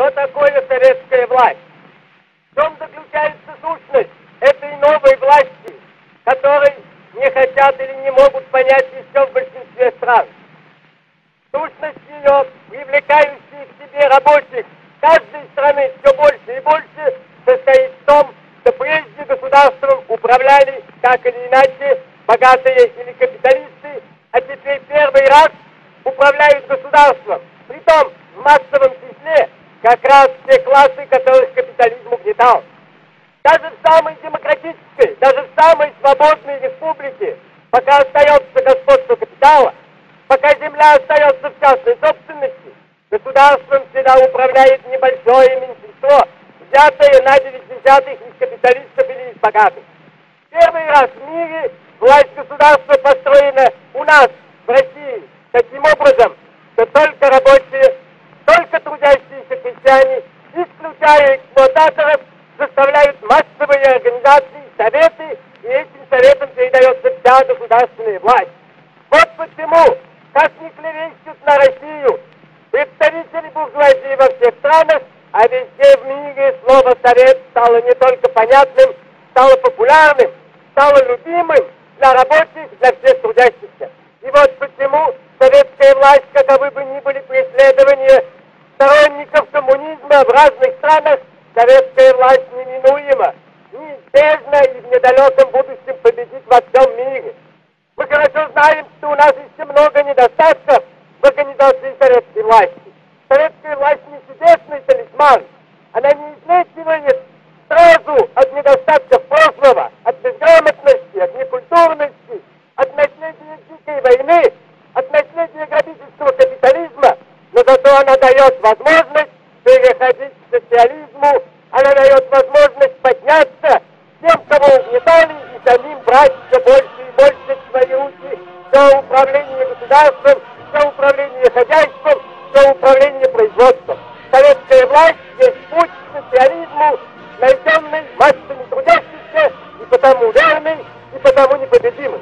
Что такое советская власть? В чем заключается сущность этой новой власти, которой не хотят или не могут понять еще в большинстве стран? Сущность ее, привлекающая к себе рабочих каждой страны все больше и больше, состоит в том, что прежде государством управляли так или иначе богатые или капиталисты, а теперь первый раз управляют государством. Притом в массовом числе как раз те классы, которых капитализм угнетал. Даже в самой демократической, даже в самой свободной республике, пока остается господство капитала, пока земля остается в частной собственности, государством всегда управляет небольшое меньшинство, взятое на 90-х из капиталистов или из богатых. Первый раз в мире власть государства построена у нас, в России, таким образом, что только рабочие, только трудящиеся крестьяне, исключая эксплуататоров, заставляют массовые организации, советы, и этим советам передается вся государственная власть. Вот почему, как ни клевещут на Россию, представители буржуазии во всех странах, а везде в мире слово «совет» стало не только понятным, стало популярным, стало любимым для рабочих, для всех трудящихся. И вот почему советская власть, каковы бы ни были преследования коммунизма в разных странах, советская власть неминуема, неизбежно и в недалеком будущем победит во всем мире. Мы хорошо знаем, что у нас еще много недостатков в организации советской власти. Советская власть не чудесный талисман. Она не излечивает сразу от недостатков прошлого, от безграмотности, от некультурности, от наследия дикой войны, от наследия грабительского капитализма, но зато она дает возможность переходить к социализму, она дает возможность подняться тем, кого угнетали, и самим брать все больше и больше свои руки все управление государством, все управление хозяйством, все управление производством. Советская власть есть путь к социализму, найденный массами трудящихся, и потому верный, и потому непобедимый.